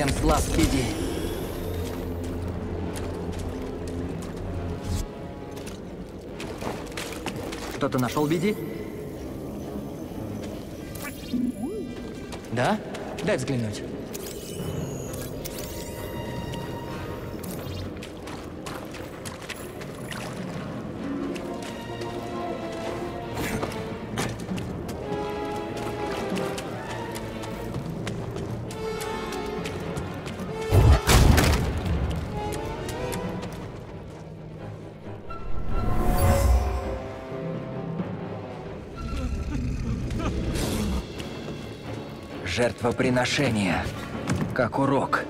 Совсем слаб, Спиди. Кто-то нашел Биди? Да? Дай взглянуть. Жертвоприношение. Как урок.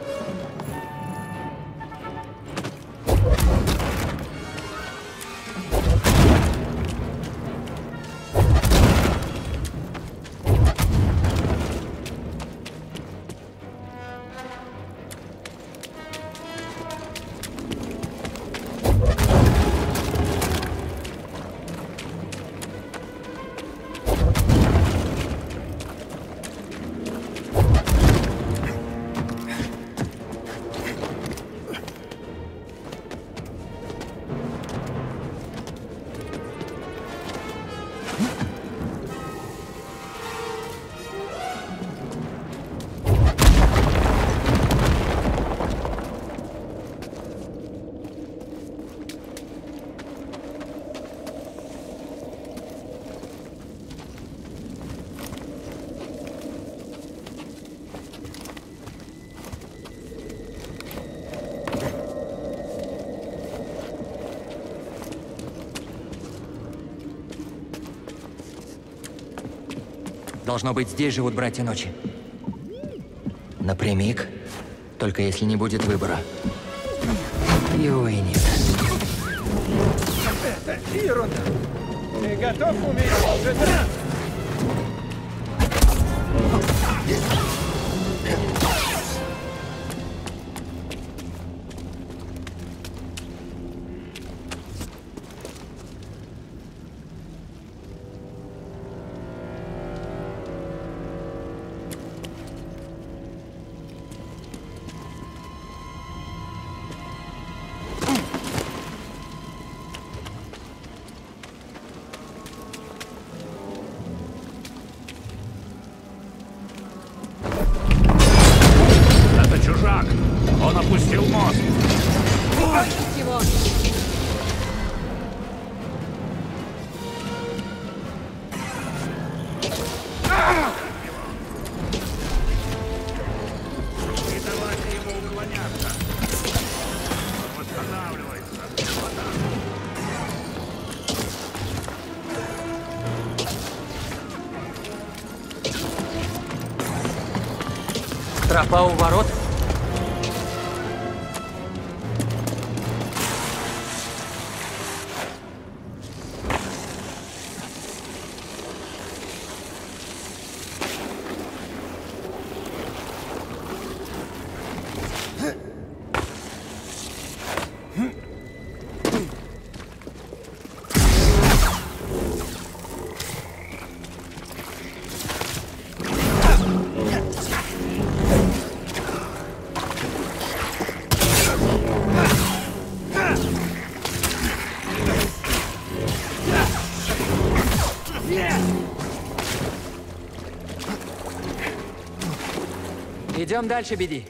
Должно быть, здесь живут братья ночи. Напрямик. Только если не будет выбора. Его и нет. Это ерунда. Ты готов умереть? Тропа у ворот? Идем дальше, Биди.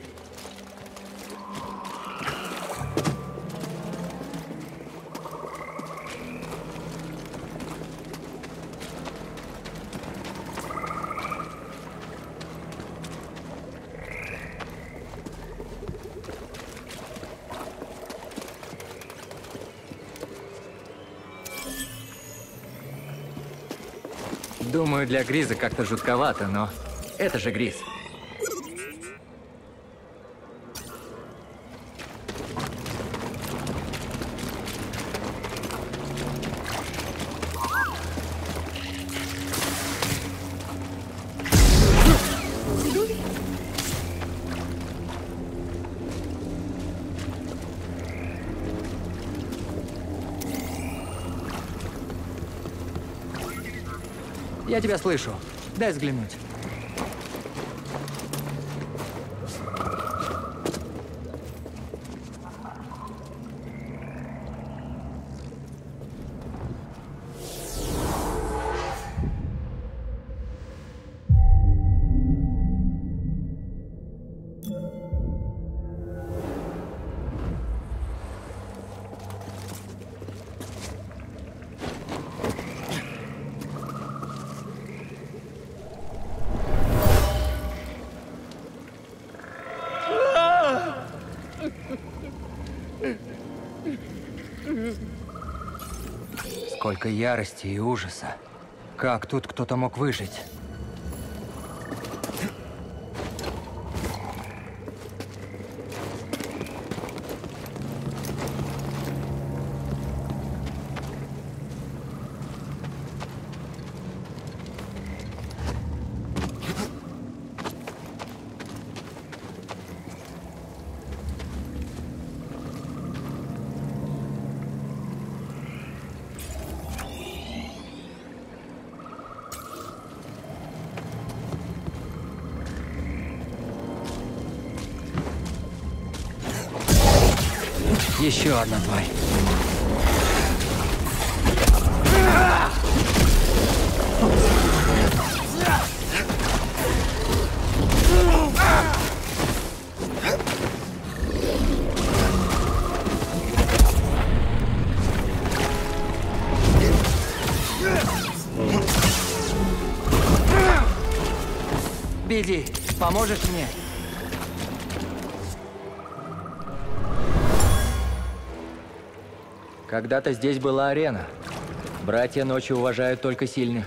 Думаю, для Гриза как-то жутковато, но это же Гриз. Я тебя слышу. Дай взглянуть. Сколько ярости и ужаса. Как тут кто-то мог выжить? Еще одна тварь. Биди, поможешь мне? Когда-то здесь была арена. Братья ночи уважают только сильных.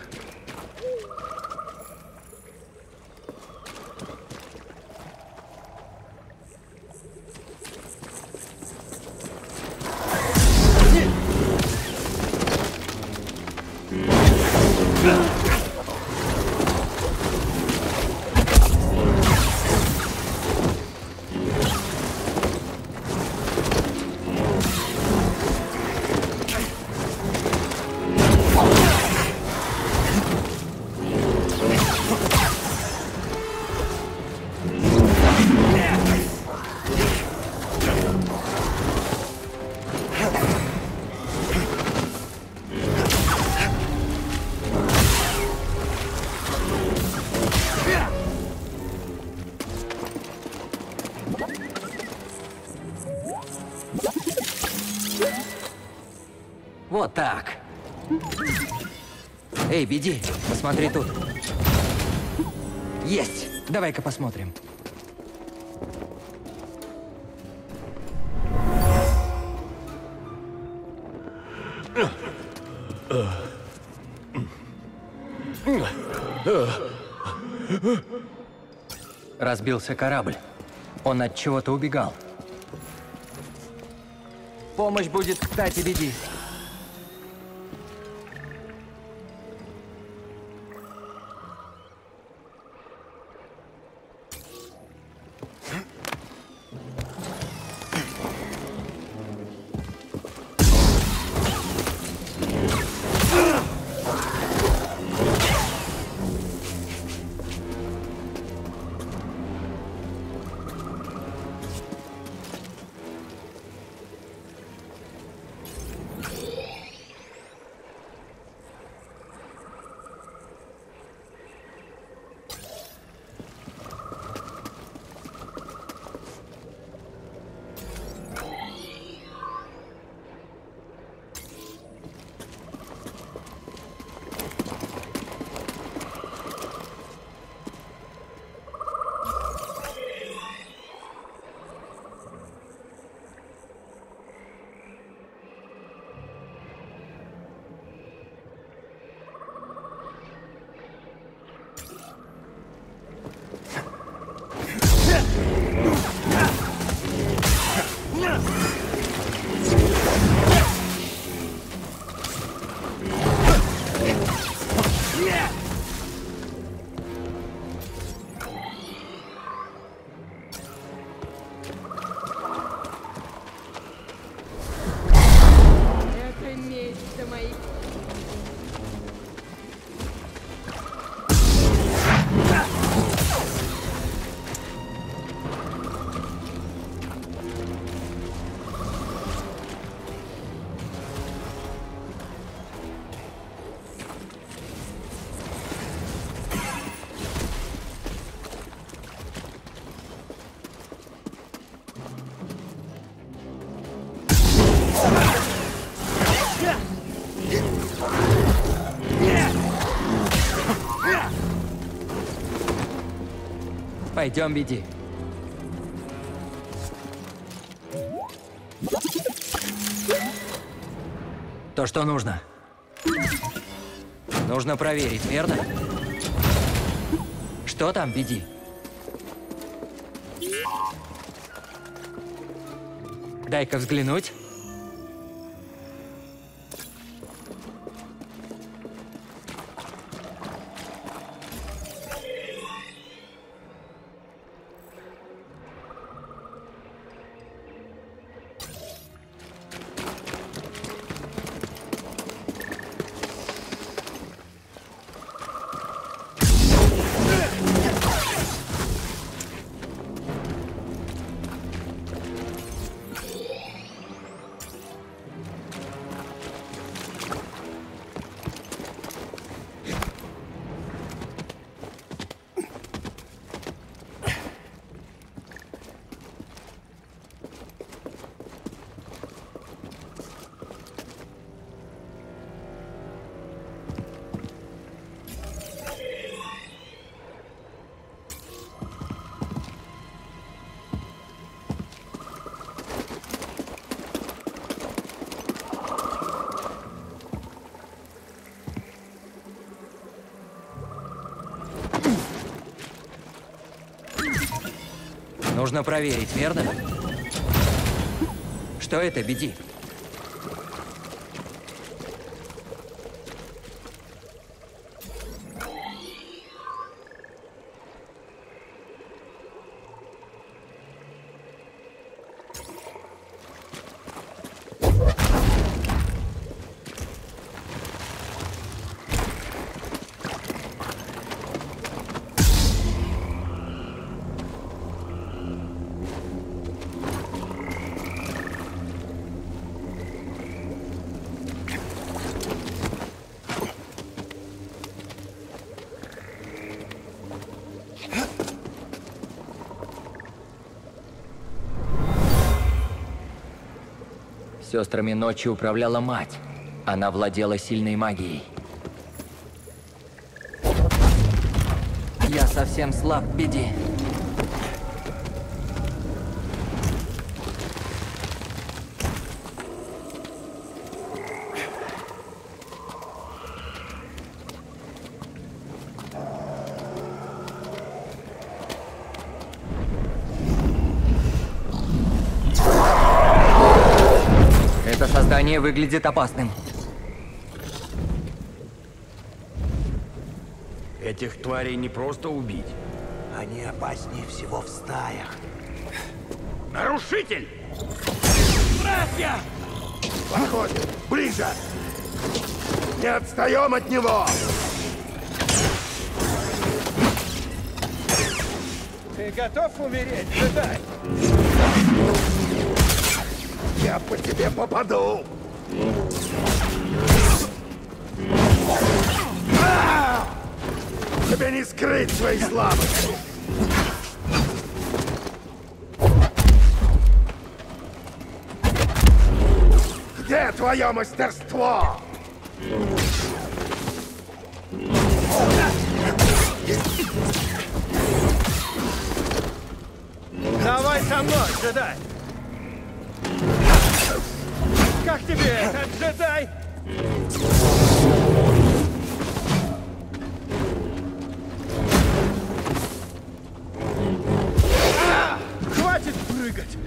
Эй, беди, посмотри тут. Есть! Давай-ка посмотрим. Разбился корабль. Он от чего-то убегал. Помощь будет кстати, беди. Пойдем, беди. То, что нужно. Нужно проверить, верно? Что там, беди? Дай-ка взглянуть. Нужно проверить, верно? Что это, беди? Сестрами ночи управляла мать. Она владела сильной магией. Я совсем слаб, беди. Это создание выглядит опасным. Этих тварей не просто убить. Они опаснее всего в стаях. Нарушитель! Братья! Подходит! Ближе! Не отстаем от него! Ты готов умереть, джедай? Я по тебе попаду! А! Тебе не скрыть своей слабости! Где твое мастерство? Давай со мной, джедай! Как тебе это, джедай? А! Хватит прыгать!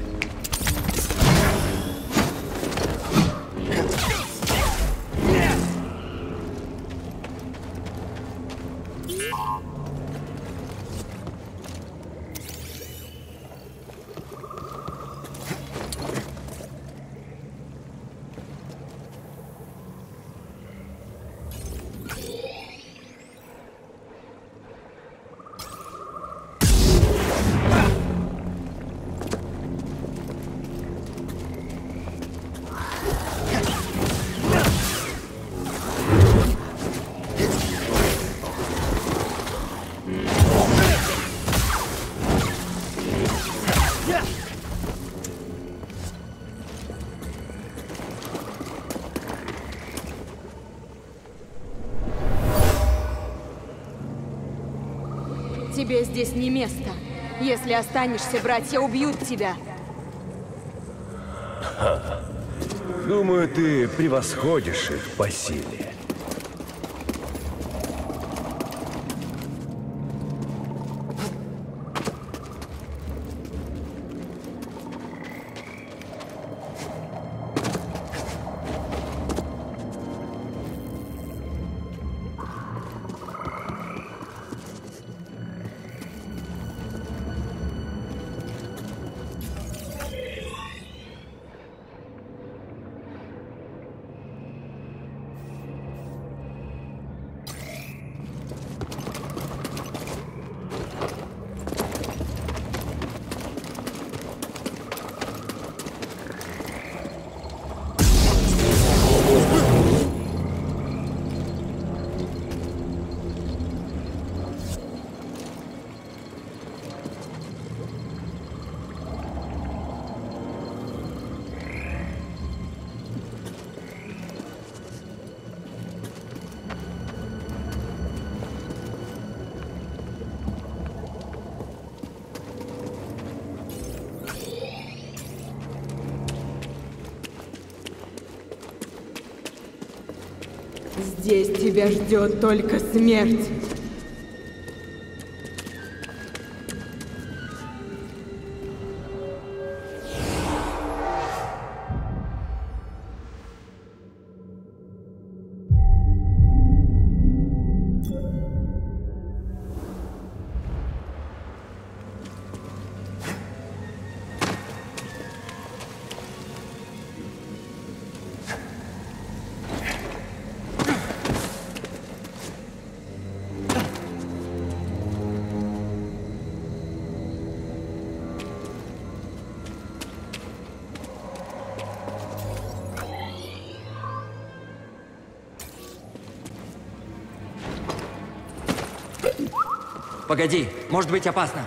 Тебе здесь не место. Если останешься, братья убьют тебя. Думаю, ты превосходишь их по силе. Здесь тебя ждет только смерть. Погоди, может быть опасно.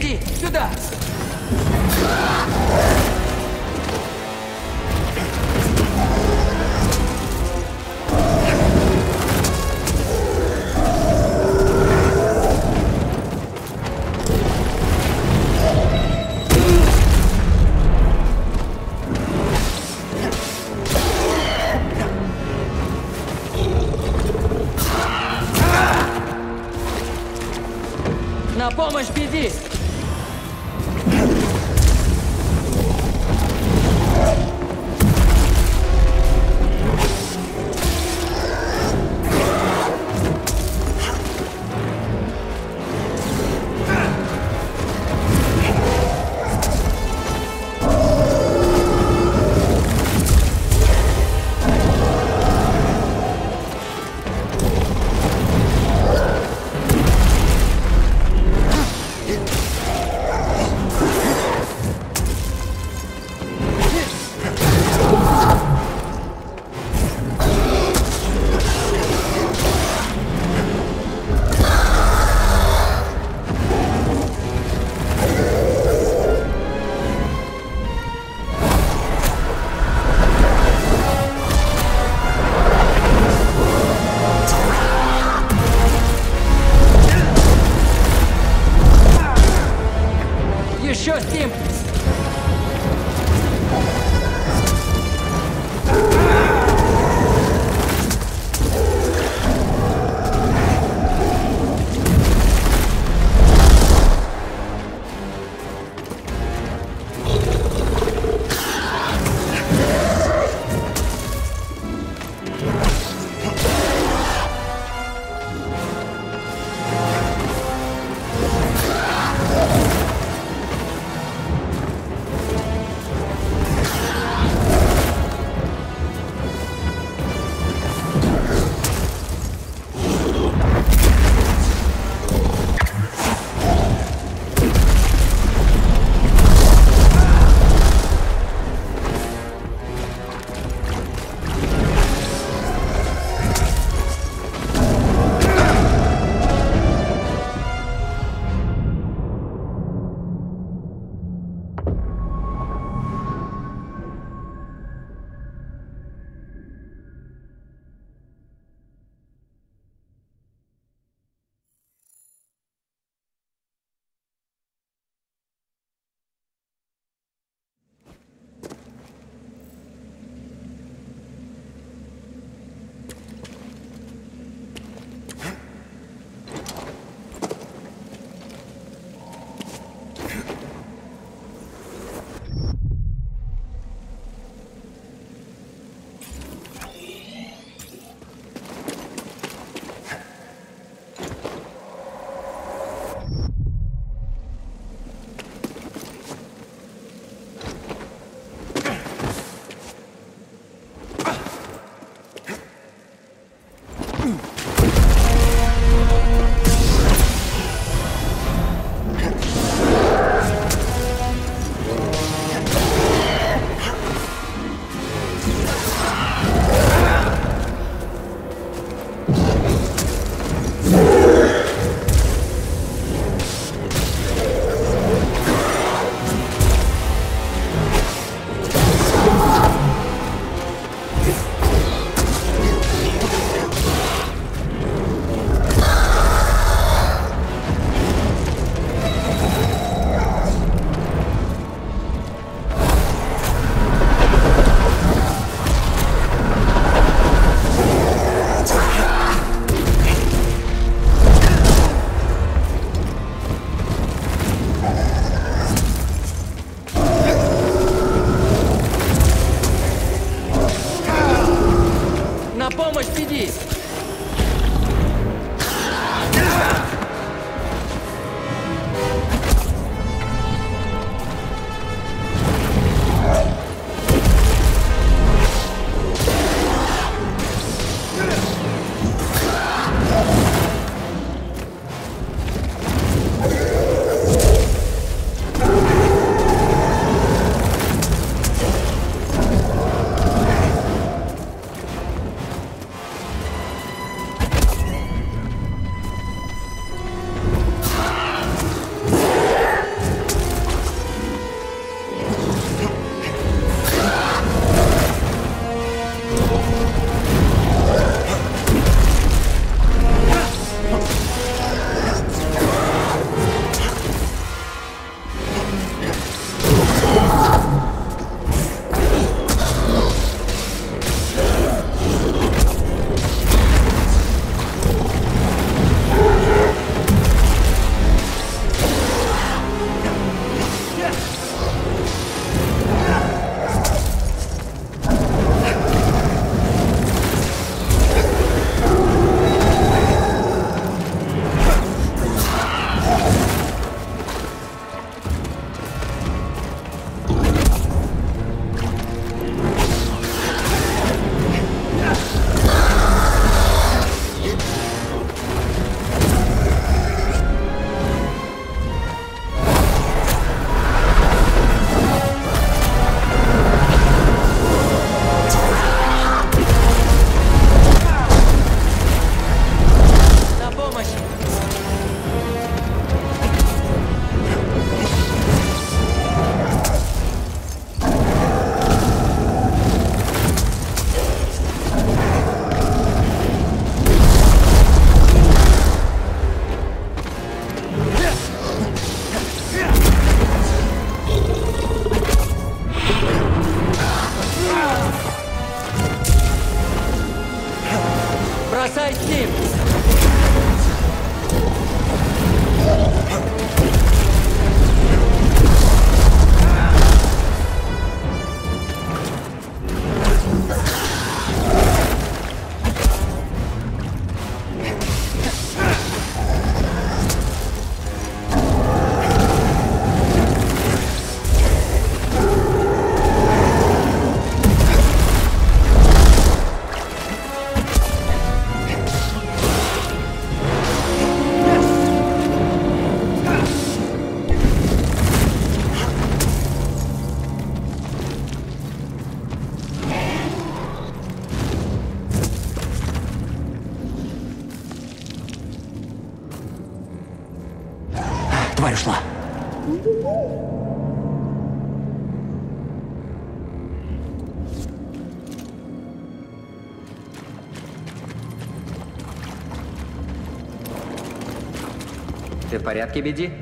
Беги, сюда! Ты в порядке,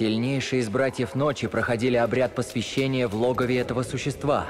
Сильнейшие из братьев ночи проходили обряд посвящения в логове этого существа.